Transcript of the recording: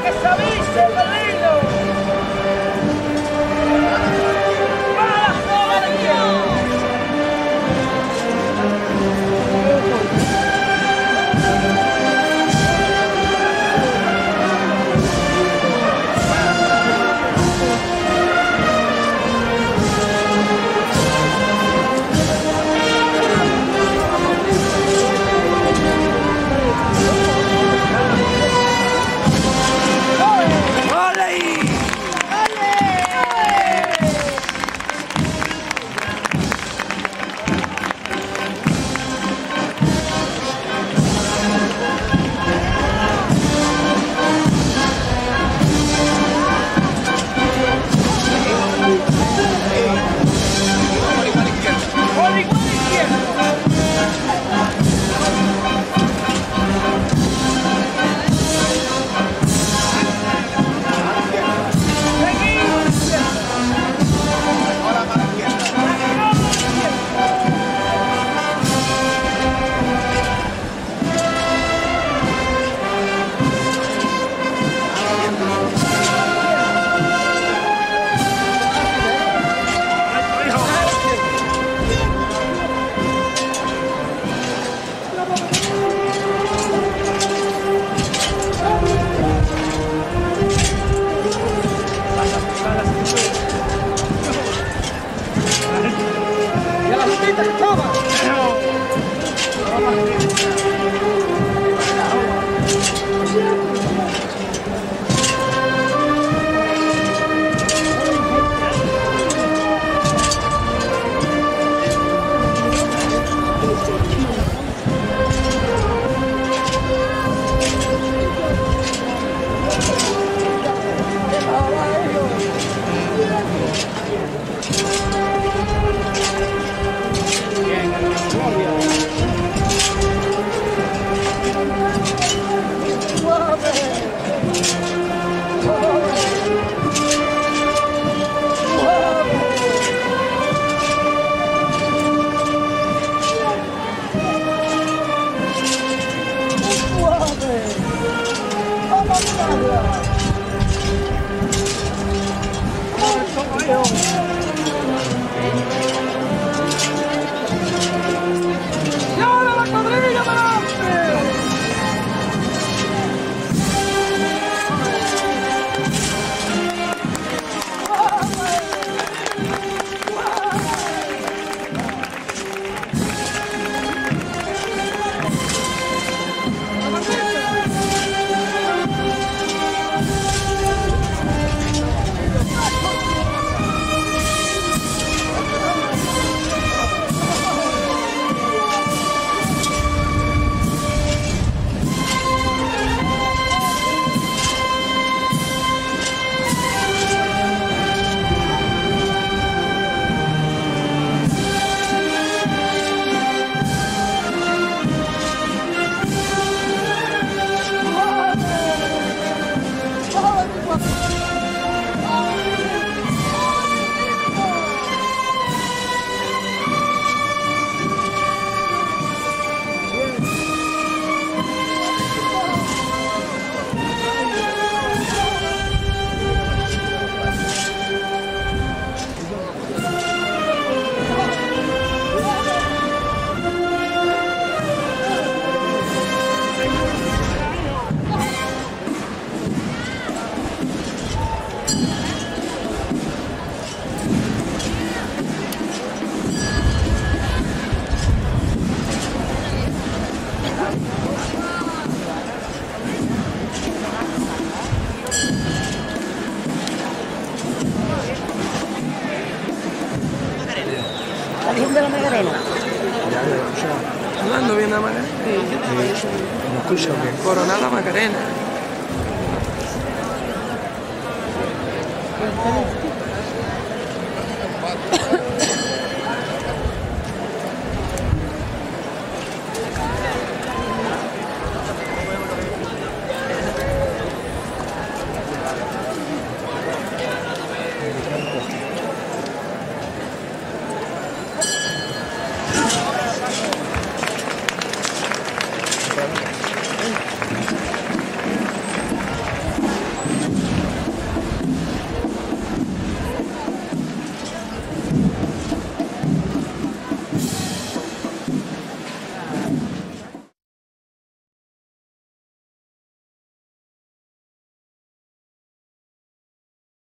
que sabéis.